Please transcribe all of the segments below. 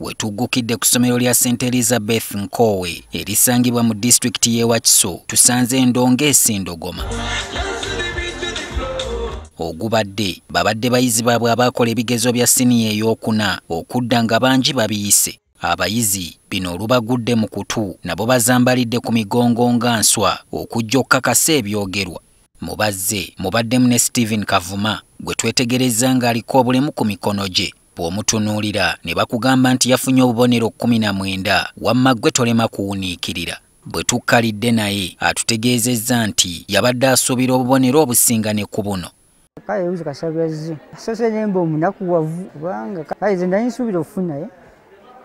we tuggukidde ku ssomero lya st elizabeth nkowe erisangibwa mu disitulikiti y'e wakiso. Tusanze endongo esindogoma ogubadde babadde bayizi baabwe abaakola ebigezo bya siniya ey'okuna okudda nga bangi babiyise. Abayizi bino olubagudde mu kutu nabo bazambalidde ku migongo nga nswa okujja okukakasa ebyogerwa. Mubazze mubaddemu ne stephen kavuma gwe twetegereza ng'aliko obulemu ku mikono gye bw'omutunuulira ne bakugamba nti yafunye obubonero kkumi na mwenda wamma ggwe tolema kuwuniikirira. Bwe tukkalidde naye atutegeezezza nti yabadde asuubira obubonero obusinga ne ku buno. Kale uzi kasabyazi sose nemba omunakuwavu kubanga kale ze nali nsuubira okufunaye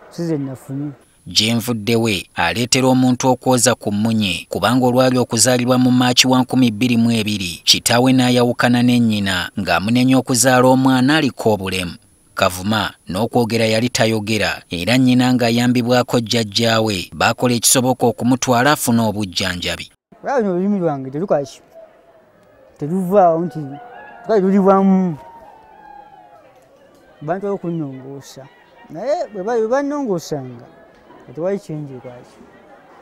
size nafunye gye nvuddewe aleetera omuntu okwoza ku mmunye kubanga olwali okuzaalibwa mu maaki wa 2022 kitaawe n'ayawukana ne nnyina ng'amunenya okuzaala omwana aliko obulemu kavuma n'okwogera yali tayogera era nnyina ng'ayambibwako jjajjaawe baakola ekisoboka okumutwala afune obujjanjabi. Olaba no olulimi lwange terukaki teruvaawo nti tukali luli bwamu bantwala okunnongoosa. Naye bwe bannongoosanga tewali kyenje lwaki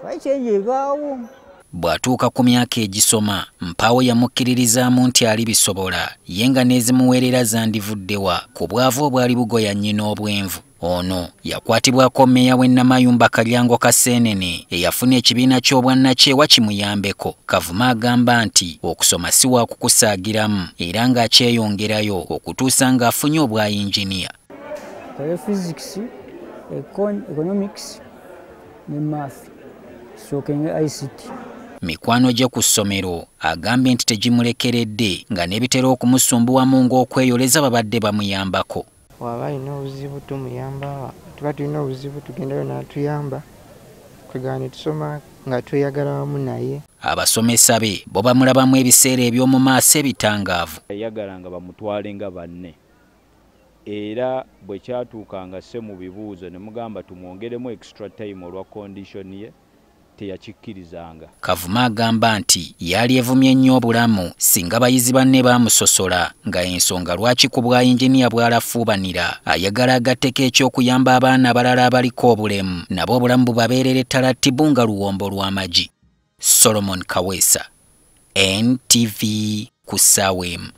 tewali kyenje ebaawo bw'atuuka ku myaka egisoma mpaawo yamukkiririzaamu nti ali bisobola ye nga n'ezimuweerera zandivuddewa ku bwavu obwali bugoya nnyina obwenvu ono yakwatibwako mmeeya w'e namayumba kalyango kaseenene eyafuna ekibiina ky'obwannakyewa kimuyambeko. Kavuma agamba nti okusoma si waakukusaagiramu era ng'akyeyongerayo okutuusa ng'afunye obwa yinginiya physics economics ne math sookenge ict mikwano gye ku ssomero. Agambye nti tegimulekeredde nga n'ebitera okumusumbuwamu ng'okweyoleza babadde bamuyambako. Waba alina obuzibu tumuyamba tuba tulina obuzibu tugendayo n'atuyamba kwegana ne tusoma nga tweyagala wamu naye. Abasomesa be bo bamulabamu ebiseera eby'omu maaso ebitangaavu. Yayagala nga bamutwale nga banne. Era bwe kyatuukanga sse mu bibuuzo ne mugamba tumwongeremu extra time olwa condition ye teyakikkirizanga kavuma agamba nti yali evumye nnyo obulamu singa bayizi banne baamusosola nga ensonga lwaki ku bwa yinginiya bw'alafuubanira ayagala agatteko eky'okuyamba abaana abalala abaliko obulemu nabo obulamu bubabeerera ettalatibu nga luwombo lw'amagi solomon kaweesa ntv ku ssaawa emu